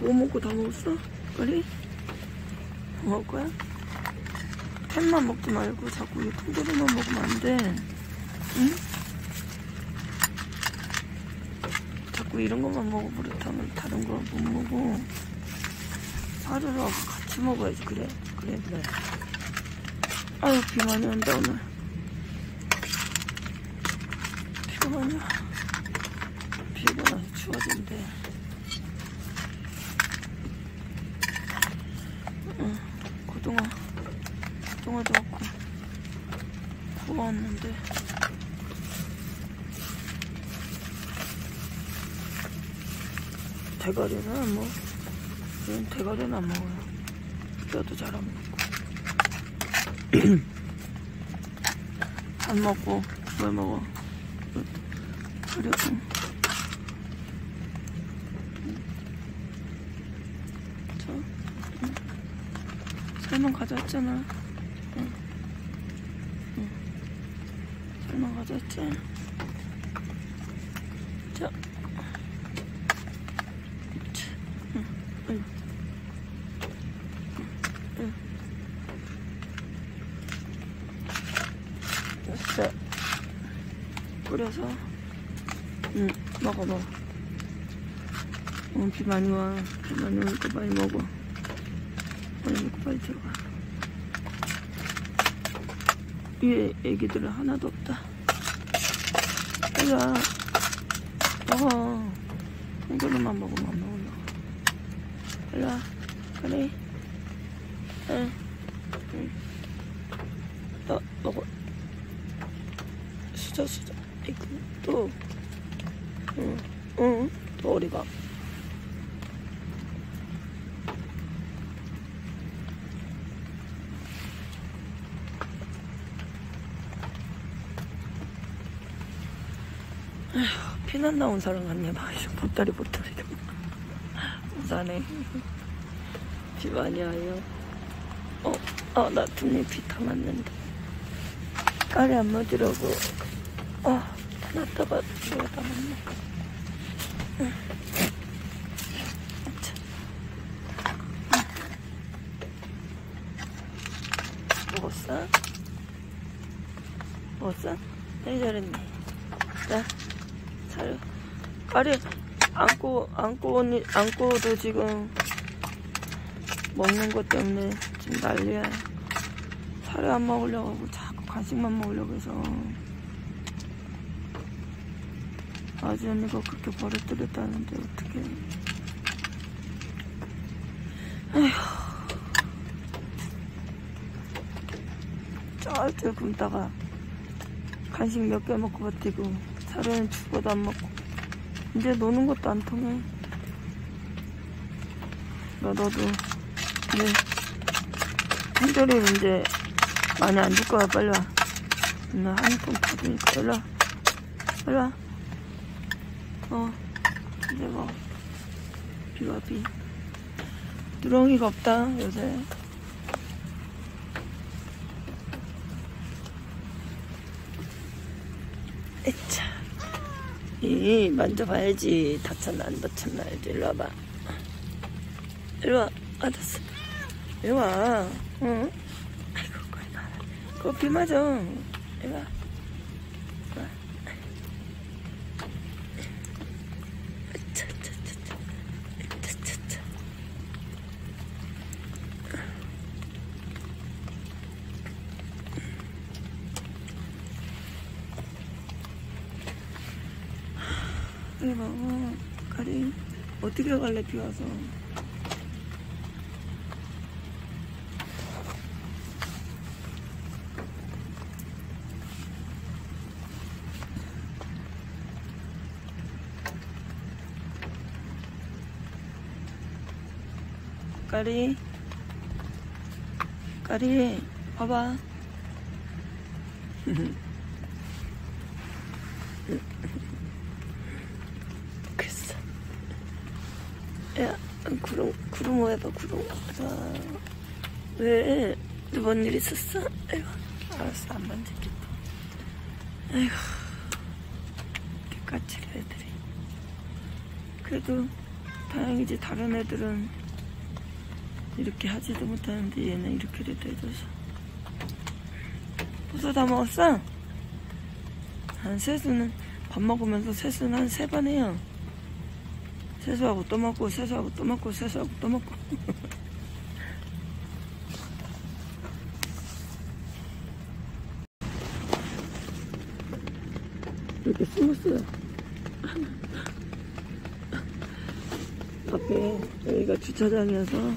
뭐 먹고 다 먹었어? 빨리? 뭐 먹을 거야? 햄만 먹지 말고 자꾸 이 통조림만 먹으면 안 돼. 응? 자꾸 이런 것만 먹어버릇하면 다른 거못 먹어. 사료랑 같이 먹어야지. 그래, 그래, 그래. 아유, 비 많이 온다, 오늘. 비가 많이 와. 비가 많이 추워진대. 응, 고등어. 고등어도 먹고. 구웠는데. 대가리는 안 먹어. 얘는 대가리는 안 먹어요. 뼈도 잘 안 먹고. 안 먹고, 왜 먹어? 응. 저, 응. 설명 가져왔잖아. 응. 응. 설명 가져왔지? 자. 응. 응. 응. 자. 뿌려서 응, 먹어, 먹어. 어, 비 많이 와. 비 많이 오니까 많이 먹어. 빨리 빨리 들어가. 위에 애기들은 하나도 없다. 빨리 와. 먹어. 한그릇만 먹으면 안 먹으려고. 빨리 와. 그래. 응. 응. 너, 먹어. 수저, 수저. 아이고, 또. 응, 응, 또 어디가? 아휴, 피난 나온 사람 같네. 막, 보따리 보따리. 우산에. 비 많이 와요. 어, 어, 나 등에 비다 맞는다. 깔이 안 맞으려고. 아, 놨다가 비가 다 맞네. 응. 자. 응. 먹었어? 먹었어? 되게 잘했네. 자, 사료. 까리 안고, 안고, 언니, 안고도 지금 먹는 것 때문에 지금 난리야. 사료 안 먹으려고 하고 자꾸 간식만 먹으려고 해서. 아주 언니가 그렇게 버릇들였다는데 어떡해. 아휴. 쩔쩔 굶다가 간식 몇 개 먹고 버티고 사료는 죽어도 안 먹고 이제 노는 것도 안 통해. 나 너도 이제 한절이 이제 많이 안 줄 거야 빨리 와. 나 한통 받으니까 일로 와. 일로 와. 어, 이제 뭐, 비가 비. 누렁이가 없다, 요새. 에차. 이, 만져봐야지. 다쳤나, 안 다쳤나, 알지? 일로 와봐. 일로 와. 알았어. 일로 와. 응? 아이고, 거기 나. 그거 비 맞아. 일로 와. 이봐, 어, 가리 어떻게 갈래 비 와서? 까리 까리 봐봐 글쎄 야 구름 자, 왜? 뭔일 있었어? 아이고 알았어 안 만질게 아이고 개까칠해 애들이 그래도 다행이지 다른 애들은 이렇게 하지도 못하는데 얘는 이렇게라도 해줘서 벌써 다 먹었어? 한 세수는 밥 먹으면서 세수는 한 세 번 해요 세수하고 또 먹고 세수하고 또 먹고 세수하고 또 먹고 이렇게 숨었어요 앞에 여기가 주차장이어서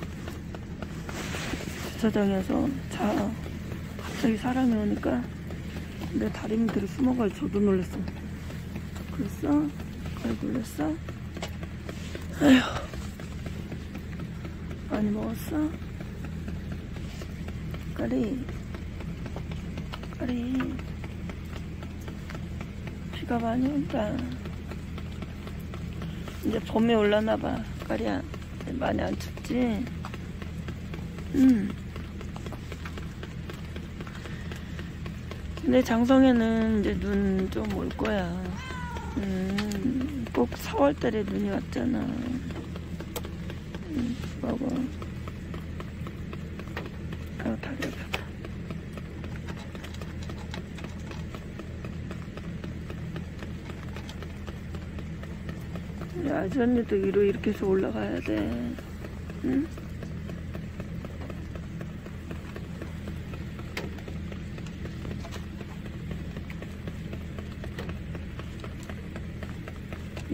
주차장에서 차 갑자기 사람이 오니까 내 다리 밑으로 숨어가지고 저도 놀랐어 그랬어? 아이고 놀랬어? 아휴. 많이 먹었어? 까리. 까리. 비가 많이 온다. 이제 봄에 올라나봐. 까리야 많이 안 춥지? 응. 근데 장성에는 이제 눈 좀 올 거야 음, 꼭 4월달에 눈이 왔잖아. 음, 먹어. 아유 다리 아프다 우리 아주 언니도 위로 이렇게 해서 올라가야 돼. 응?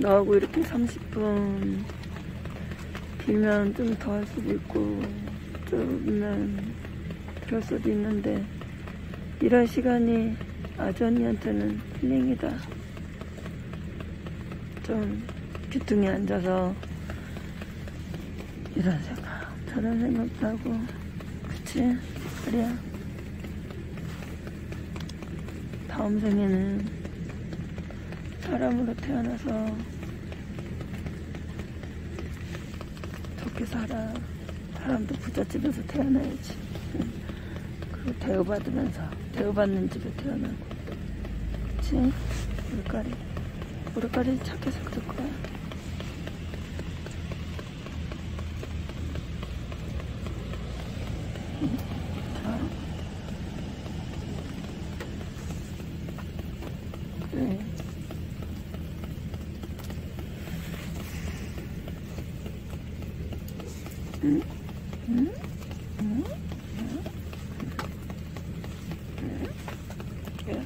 나하고 이렇게 30분 길면 좀 더 할 수도 있고 좀은 그럴 수도 있는데 이런 시간이 아주 언니한테는 힐링이다 좀 귀퉁이 앉아서 이런 생각 저런 생각도 하고 그치? 그래야 다음 생에는 사람으로 태어나서 좋게 살아 사람도 부잣집에서 태어나야지 응. 그리고 대우받으면서 대우받는 집에 태어나고 그치? 우리까리 우리까리 착해서 그럴 거야 응. 자. 그래 응? 응? 응? 응? 응?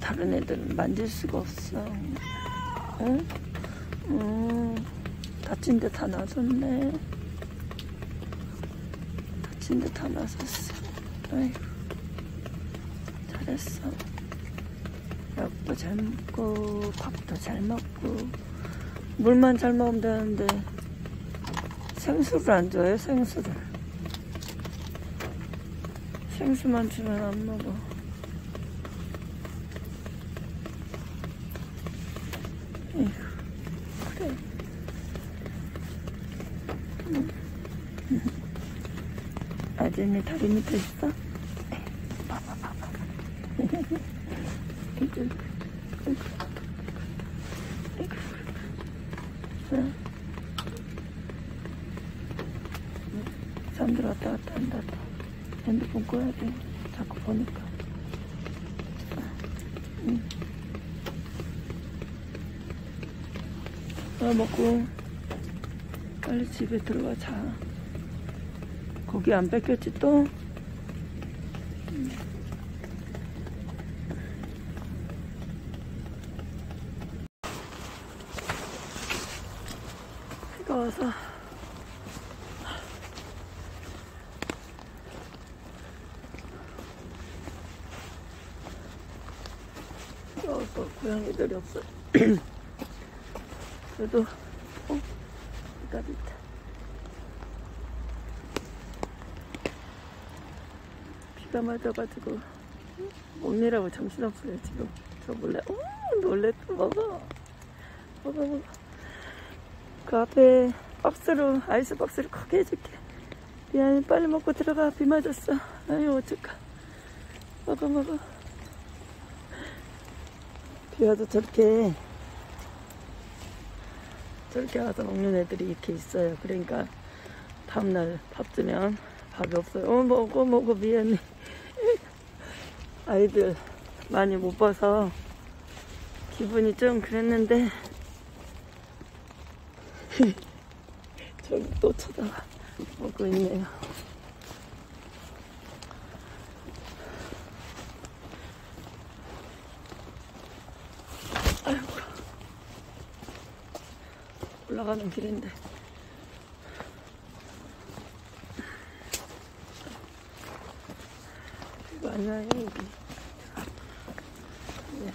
다른 애들은 만질 수가 없어. 응? 음, 다친 데 다 나섰네. 다친 데 다 나섰어. 아이고. 잘했어. 약도 잘 먹고, 밥도 잘 먹고, 물만 잘 먹으면 되는데, 생수를 안 줘요, 생수를. 생수만 주면 안 먹어. 그래. 응. 아진이 다리 밑에 있어? 봐봐, 봐봐. 사람들 왔다 갔다 한다. 또. 핸드폰 꺼야 돼. 자꾸 보니까. 응. 아, 먹고 빨리 집에 들어가 자. 고기 안 뺏겼지 또? 비가 와서 비가 와서 고양이들이 없어. 그래도 어? 비가 있다. 비가 맞아가지고 먹느라고 정신없어요 지금. 저 몰래 어 놀래 또 먹어. 먹어 먹어. 그 앞에 박스로 아이스 박스를 크게 해줄게. 미안해 빨리 먹고 들어가 비 맞았어. 아유 어떡하. 먹어 먹어 비 와도 저렇게 저렇게 와서 먹는 애들이 이렇게 있어요. 그러니까 다음날 밥 주면 밥이 없어요. 어 먹어 먹어 미안해. 아이들 많이 못 봐서 기분이 좀 그랬는데 저기 또 쳐다봐. 먹고 있네요 올라가는 길인데 이거 아니야 여기 네.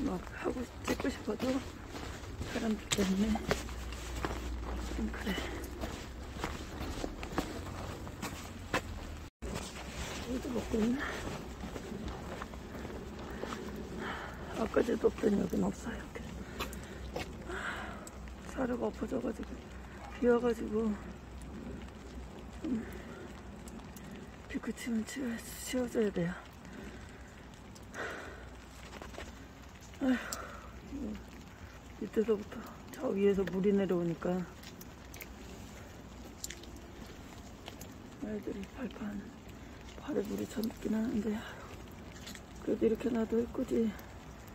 막 하고 찍고 싶어도 사람들 때문에 좀 그래 여기도 먹고 있나? 아까 전에 없던 여긴 없어요 사료가 엎어져가지고 비와가지고 음, 비 그치면 치워, 치워줘야 돼요. 아휴 이거 밑에서부터 저 위에서 물이 내려오니까 아이들이 발판 발에 물이 젖긴 하는데 그래도 이렇게 놔도 예쁘지.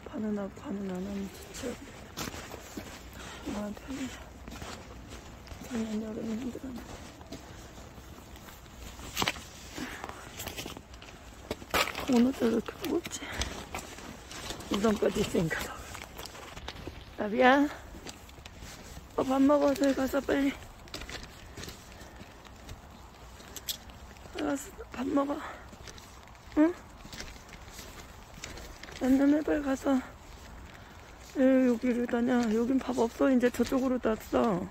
반은 하고 반은 안 하면 지쳐 요 나한테 작년 여름에 힘들었네 오늘도 이렇게 무겁지 우산까지 있으니까 더 나비야 어, 밥 먹어 저기 가서 빨리 밥 먹어 응? 완전히 빨리 가서 에 여기를 다녀 여긴 밥 없어. 이제 저쪽으로 났어.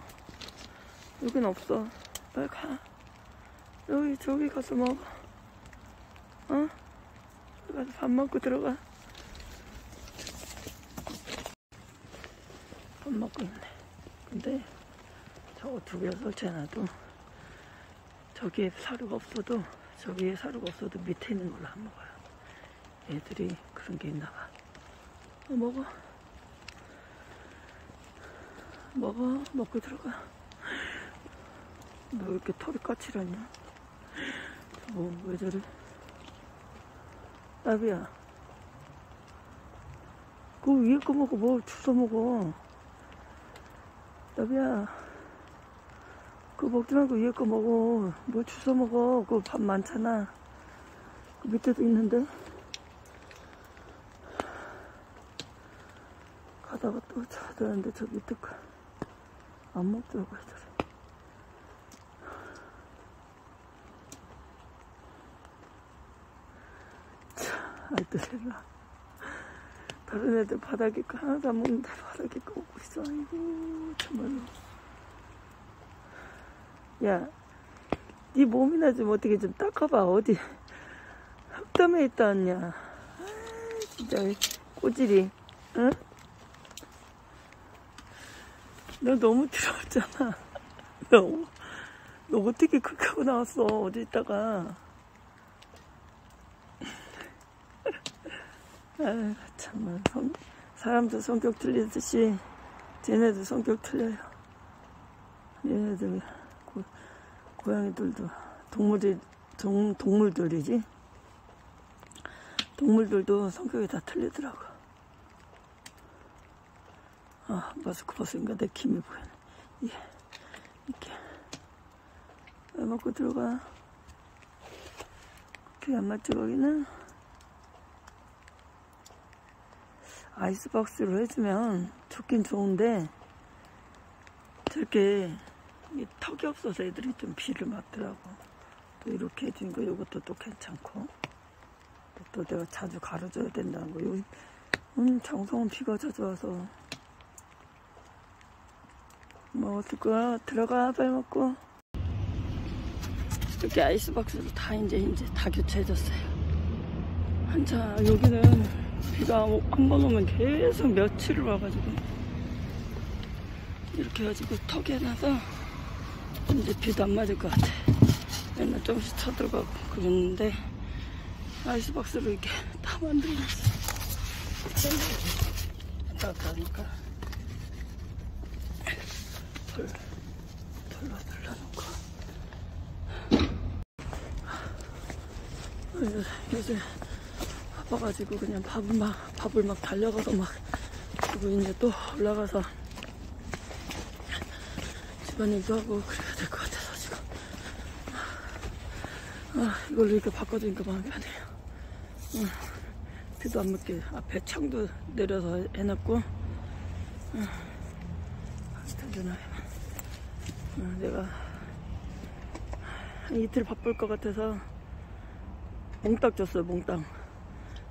여긴 없어. 빨리 가. 여기 저기 가서 먹어. 어? 저기 가서 밥 먹고 들어가. 밥 먹고 있네. 근데 저거 두 개 설치해놔도 저기에 사료가 없어도 저기에 사료가 없어도 밑에 있는 걸로 안 먹어요. 애들이 그런 게 있나 봐. 어, 먹어 먹어. 먹고 들어가. 너 왜 이렇게 털이 까칠하냐? 뭐왜 저래 나비야. 그 위에 거 먹어. 뭐 주워 먹어. 나비야. 그거 먹지 말고 위에 거 먹어. 뭐 주워 먹어. 그거 밥 많잖아. 그 밑에도 있는데. 가다가 또 찾아야 되는데 저 밑에 거 안 먹더라고 애들이. 참 아이들이라 다른 애들 바닥에 거 하나도 안 먹는데 바닥에 거 먹고 있어. 아이고 정말로. 야 네 몸이나 좀 어떻게 좀 닦아봐. 어디 흙담에 있다 왔냐? 아 진짜 꼬질이 응? 너 너무 더럽잖아. 너, 너 어떻게 그렇게 하고 나왔어, 어디 있다가. 정말. 성, 사람도 성격 틀리듯이, 쟤네도 성격 틀려요. 얘네들, 고, 고양이들도, 동물이, 동, 동물들이지. 동물들도 성격이 다 틀리더라고. 아, 마스크 벗으니까 내 김이 보이네. 예, 이렇게. 왜 먹고 들어가? 그게 안 맞지, 거기는? 아이스박스로 해주면 좋긴 좋은데, 저렇게 이 턱이 없어서 애들이 좀 비를 맞더라고. 또 이렇게 해주니까 이것도 또 괜찮고. 또 내가 자주 가려줘야 된다는 거. 여기, 음, 장성은 비가 자주 와서. 먹었을 거야. 들어가, 빨리 먹고. 이렇게 아이스박스로 다 이제, 이제 다 교체해줬어요. 한참, 여기는 비가 한 번 오면 계속 며칠을 와가지고. 이렇게 해가지고 턱에 놔서 이제 비도 안 맞을 것 같아. 맨날 조금씩 쳐들어가고 그랬는데 아이스박스를 이렇게 다 만들어놨어. 따뜻하니까 털로 둘러놓고. 요- 요새 바빠가지고 그냥 밥을 막, 밥을 막 달려가서 막, 그리고 이제 또 올라가서 집안일도 하고 그래야 될 것 같아서 지금. 아, 이걸로 이렇게 바꿔주니까 마음이 편해요. 응. 비도 안 맞게 앞에 창도 내려서 해놨고, 응. 되나 응, 내가 한 이틀 바쁠 것 같아서 몽땅 줬어요, 몽땅.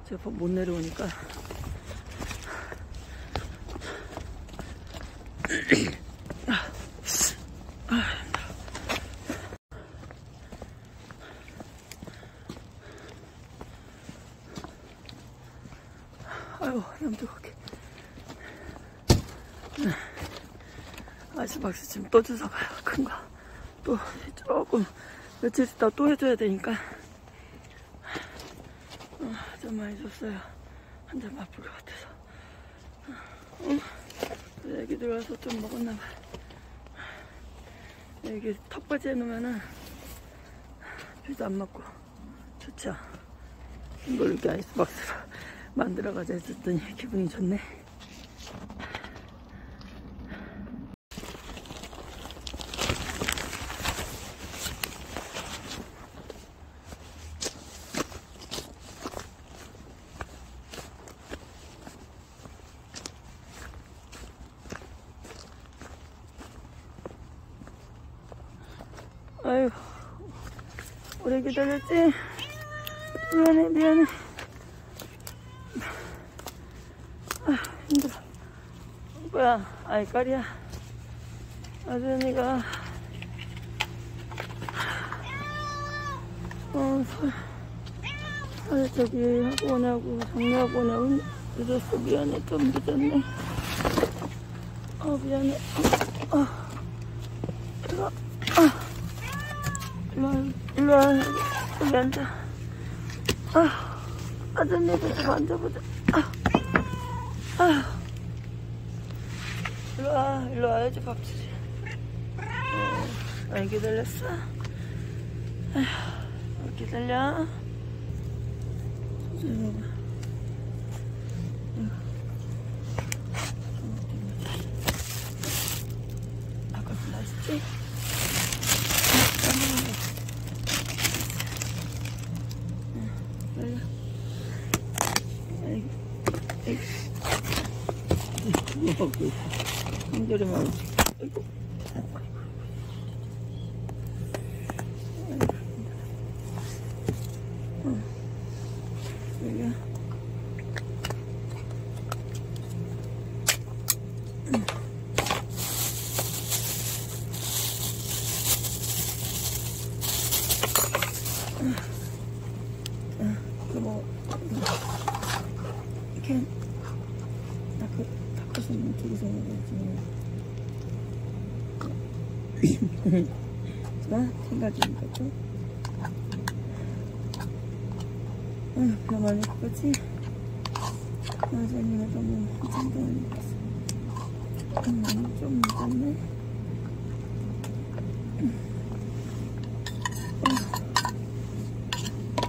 제가 못 내려오니까. 아유, 양 뜨겁게. 아이스박스 지금 또 주워 가요, 큰 거. 또 조금, 며칠 있다 또 해줘야 되니까. 어, 좀 많이 줬어요. 한잔 바쁠 것 같아서. 어, 애기들 와서 좀 먹었나 봐. 여기 턱받이 해놓으면은 비도 안 맞고 좋죠. 이걸 이렇게 아이스박스로 만들어가지고 해줬더니 기분이 좋네. 아유, 기다렸지? 미안해, 미안해. 아, 힘들어. 뭐야, 아이, 까리야. 아준이가, 어, 설, 설 저기 하고 오냐고, 정리하고 오냐고 늦었어. 미안해, 좀 늦었네. 어, 미안해. 어, 들어. 아. 일로 와, 일로 와. 여기 앉아. 아, 아저씨도 좀 앉아보자. 아, 아. 일로 와, 일로 와야지 밥 주지. 어, 안 기다렸어? 아휴, 왜 기다려? 천천히 먹어. 아까 맛있지? 빨리. 아이고, 아이고. 뭐 하고 있어? 한결이만 오지. 아이고. 어. 여기야. 그거 이렇게 나그 닭가슴 두고서 먹어야지 자 생각 좀 갖고 아휴 배 많이 고프지 여전히가 너무 한참 동안 먹었어 음, 좀 늦었네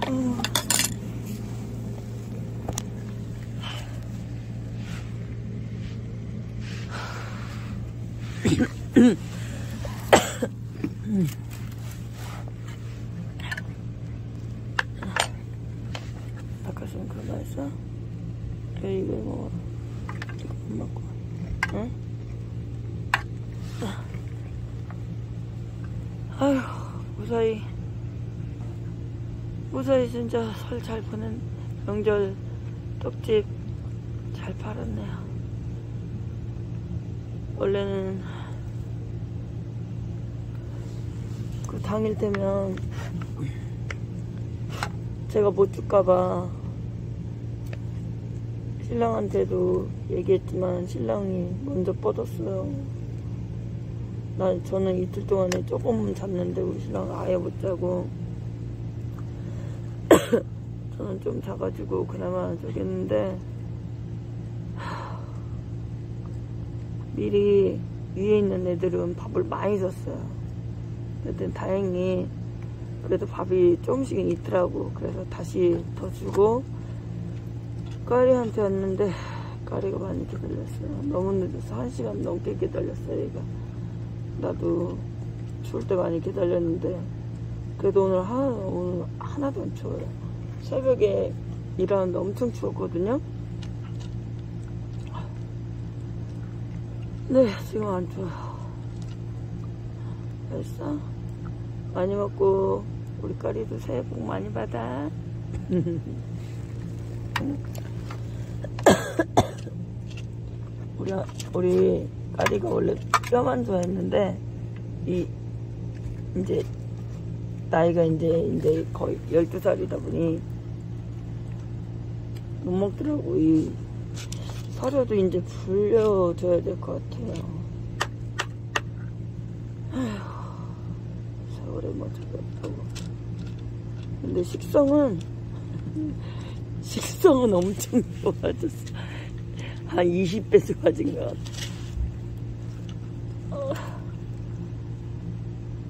어. 닭가슴 그거 맛있어? 왜 이걸 먹어? 이거 못 먹고 응? 아휴 무사히 무사히 진짜 설 잘 보낸 명절 떡집 잘 팔았네요 원래는 그 당일 되면 제가 못 줄까봐 신랑한테도 얘기했지만 신랑이 먼저 뻗었어요. 난 저는 이틀 동안에 조금 잤는데 우리 신랑 아예 못 자고 저는 좀 작아지고 그나마 하, 미리 위에 있는 애들은 밥을 많이 줬어요. 여튼 다행히 그래도 밥이 조금씩은 있더라고. 그래서 다시 더 주고 까리한테 왔는데 까리가 많이 기다렸어요. 너무 늦어서 한 시간 넘게 기다렸어요. 얘가 나도 추울 때 많이 기다렸는데 그래도 오늘 하나 오늘 하나도 안 추워요. 새벽에 일하는데 엄청 추웠거든요. 네, 지금 안 추워요. 됐어? 많이 먹고 우리 까리도 새해 복 많이 받아. 우리 우리 까리가 원래 뼈만 좋아했는데 이 이제 나이가 이제 이제 거의 12살이다 보니 못 먹더라고 이 사료도 이제 불려줘야 될 것 같아요. 아휴, 세월에 뭐 저겼다고. 근데 식성은 식성은 엄청 좋아졌어. 한 20배 좋아진 것 같아. 어,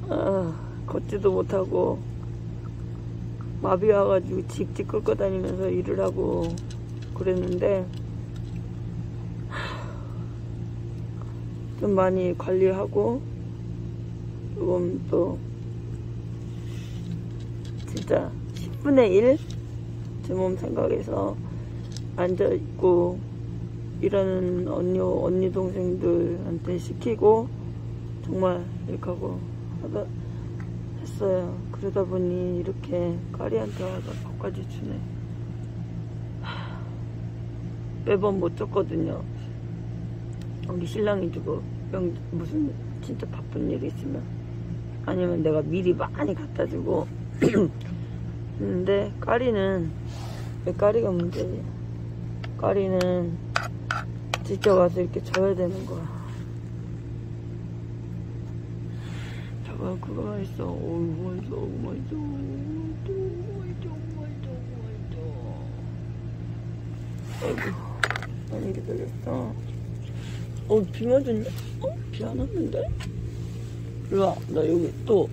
아, 걷지도 못하고 마비 와가지고 직직 끌고 다니면서 일을 하고 그랬는데 좀 많이 관리하고 조금 또 진짜 10분의 1 제 몸 생각해서 앉아있고 일하는 언니, 언니 동생들한테 시키고 정말 이렇게 하고 하다 했어요. 그러다 보니 이렇게 까리한테 와서 밥까지 주네. 하, 매번 못 줬거든요. 우리 신랑이 주고 명, 무슨 진짜 바쁜 일이 있으면 아니면 내가 미리 많이 갖다 주고 근데 까리는 왜 까리가 문제지? 까리는 직접 와서 이렇게 줘야 되는 거야. 저거 그거. 어우 맛있어. 어우 맛있어. 맛있어. 아이고 많이 기다렸어. 어, 비 맞았네? 어? 비 안 왔는데? 일로 와. 나 여기 또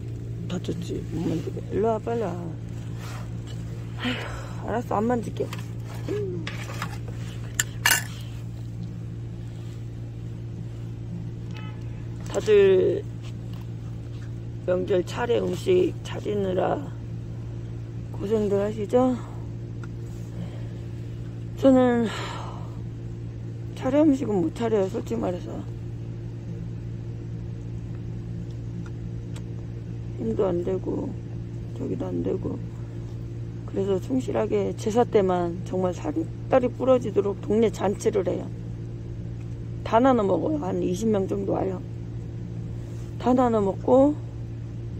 다쳤지. 못 만지게. 일로 와, 빨리 와. 아휴, 알았어. 안 만질게. 음. 다들 명절 차례 음식 차리느라 고생들 하시죠? 저는 차례 음식은 못 차려요, 솔직히 말해서. 힘도 안 되고, 저기도 안 되고. 그래서 충실하게 제사 때만 정말 살이, 딸이 부러지도록 동네 잔치를 해요. 다 나눠 먹어요. 한 20명 정도 와요. 다 나눠 먹고,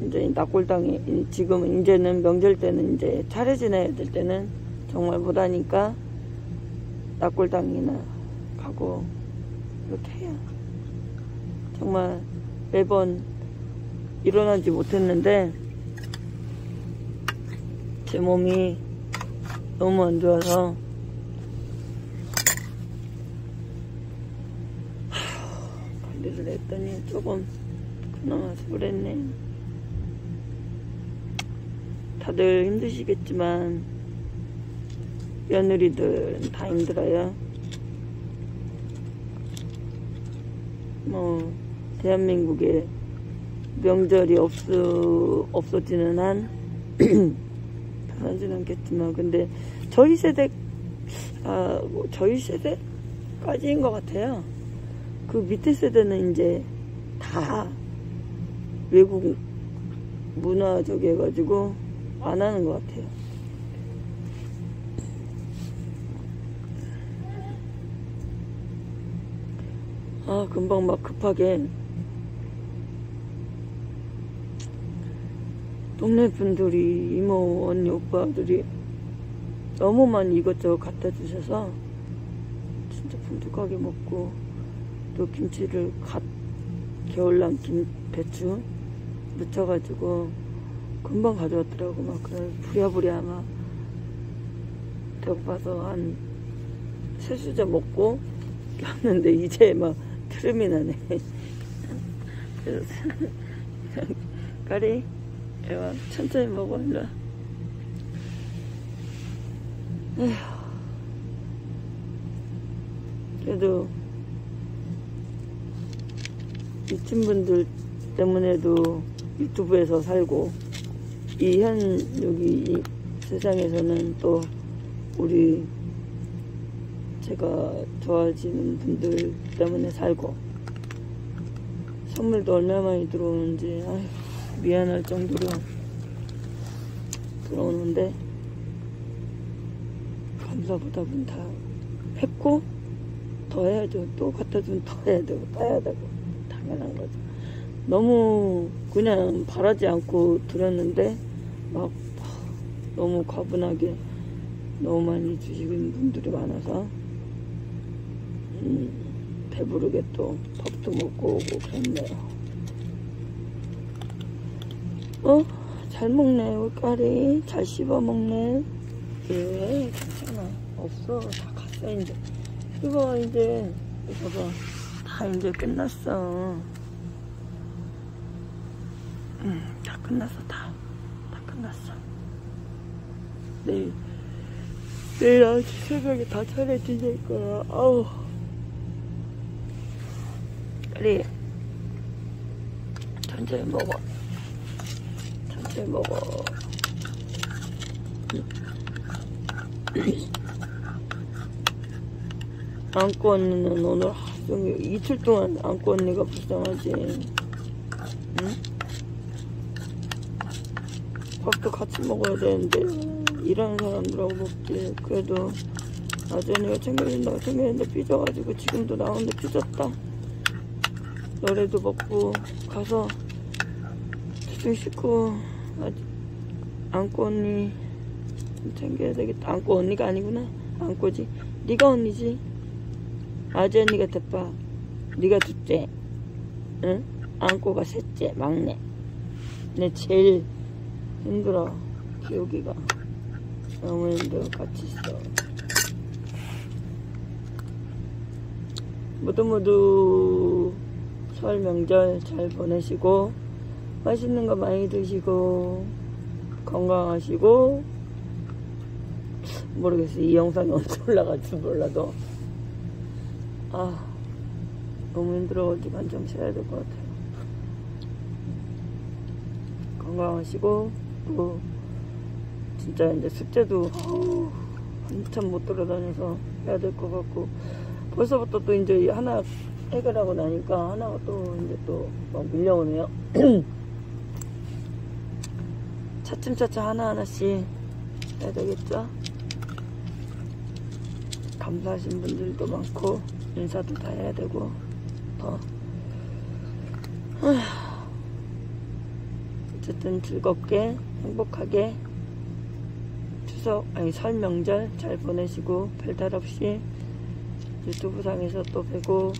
이제 낙골당이, 지금은 이제는 명절 때는 이제 차례 지내야 될 때는 정말 못하니까 낙골당이나 하고 이렇게 해요. 정말 매번 일어나지 못했는데 제 몸이 너무 안 좋아서 관리를 했더니 조금 그나마 수월했네. 다들 힘드시겠지만 며느리들은 다 힘들어요. 뭐 대한민국에 명절이 없어 없어지는 한 변하지는 않겠지만 근데 저희 세대 아 뭐 저희 세대까지인 것 같아요. 그 밑에 세대는 이제 다 외국 문화 저기 해가지고 안 하는 것 같아요. 아, 금방 막 급하게 동네 분들이 이모, 언니, 오빠들이 너무 많이 이것저것 갖다 주셔서 진짜 풍족하게 먹고 또 김치를 갓 겨울남 김 배추 묻혀가지고 금방 가져왔더라고 막 그래 부랴부랴 막 배고파서 한 세수저 먹고 꼈는데 이제 막 트름이 나네. 그래서 가리, 애와 천천히 먹어, 일로. 그래도 이 친분들 때문에도 유튜브에서 살고 이 현 여기 이 세상에서는 또 우리 제가 좋아지는 분들 때문에 살고 선물도 얼마 많이 들어오는지 아휴, 미안할 정도로 들어오는데 감사보답은 다 했고 더 해야죠. 또 갖다 주면 더 해야 되고 또 해야 되고 당연한 거죠. 너무 그냥 바라지 않고 드렸는데 막 너무 과분하게 너무 많이 주시는 분들이 많아서 음, 배부르게 또 밥도 먹고 오고 그랬네요. 어? 잘 먹네 까리. 잘 씹어 먹네. 예 괜찮아. 없어. 다 갔어 이제. 이거 이제 이거 봐다 이제 끝났어. 끝났어 다다 끝났어. 내일 내일 아침 새벽에 다 차려지낼 거야. 아우. 빨리 천천히 먹어. 천천히 먹어. 안고 언니는 오늘 하루 종일 이틀 동안 안고 언니가 불쌍하지 밥도 같이 먹어야 되는데 일하는 사람들하고 먹지 그래도 아전이가 챙겨준다고 챙겨준다 삐져가지고 지금도 나오는데 삐졌다. 노래도 먹고 가서 좀 씻고 안고 언니 챙겨야 되겠다. 안고 언니가 아니구나. 안고지. 네가 언니지. 아재 언니가 대빠 네가 둘째. 응? 안고가 셋째. 막내. 내 제일 힘들어 기우기가. 너무 힘들어 같이 있어. 모두 모두 설 명절 잘 보내시고 맛있는 거 많이 드시고 건강하시고 모르겠어요. 이 영상이 언제 올라갈지 몰라도. 아 너무 힘들어가지고 한점 쉬어야 될 것 같아요. 건강하시고 또 진짜 이제 숙제도 한참 못 돌아다녀서 해야 될 것 같고 벌써부터 또 이제 하나 해결하고 나니까 하나가 또 이제 또 막 밀려오네요. 차츰차츰 하나하나씩 해야 되겠죠? 감사하신 분들도 많고 인사도 다 해야 되고 더 어쨌든 즐겁게 행복하게 추석 아니 설 명절 잘 보내시고 별탈 없이 유튜브상에서 또 뵈고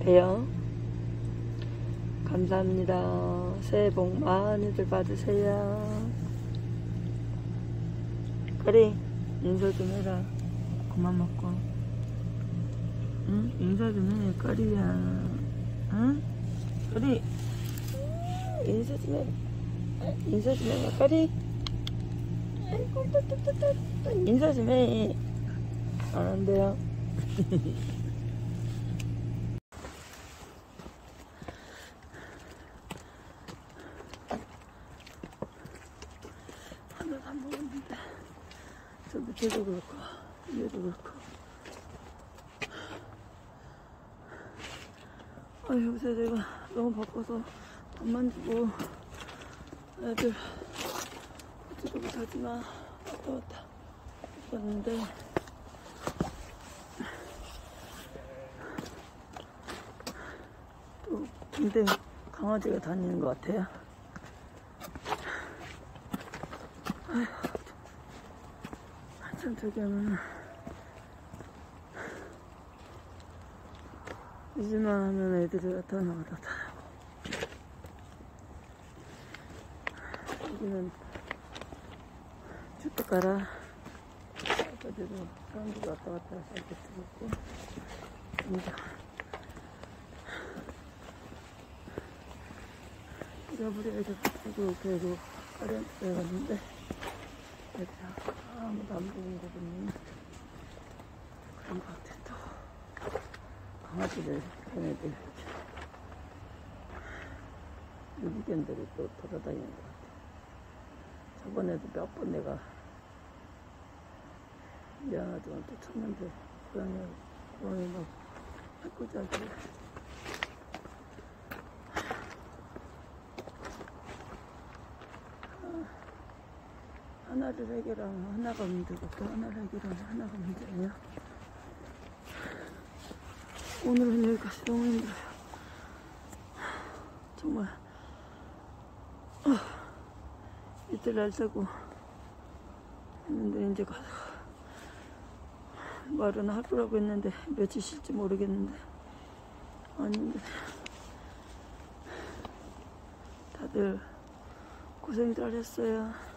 봬요. 감사합니다. 새해 복 많이들 받으세요. 그래 인사 좀 해라. 그만 먹고. 응? 인사 좀 해, 까리야. 응? 까리. 인사 좀 해. 인사 좀 해, 까리. 아이고, 또, 또, 또, 또, 또 인사 좀 해. 안 한대요. 하나 다 먹었는데 저 밑에도 그렇고 위에도 그렇고 아 요새 내가 너무 바빠서 밥만 주고 애들 어디로 가지마 왔다 왔다 왔는데 또 근데 강아지가 다니는 것 같아요. 한참 저기 하면 이지만 하면 애들이 나타나마다 다 여기는 주택가라. 어제도 사람들이 왔다 갔다 해서 이렇게 들었고. 잃어버려야지 그리고 그래도 가렌트에 갔는데 애들 아무도 안 보는 거 보니 그런 것 같아 또. 강아지들 걔네들 유기견들이 또 돌아다니는 것 같아 저번에도 몇 번 내가 미안하지만 또 쳤는데 고양이 고양이 막 해코지하길래 하나를 해결하면 하나가 문제고 또 하나를 해결하면 하나가 문제예요. 오늘은 여기까지 너무 힘들어요. 정말 어, 이틀 날 새고 했는데 이제 가서 말은 할 거라고 했는데 며칠 쉴지 모르겠는데 아닌데 다들 고생들 하셨어요.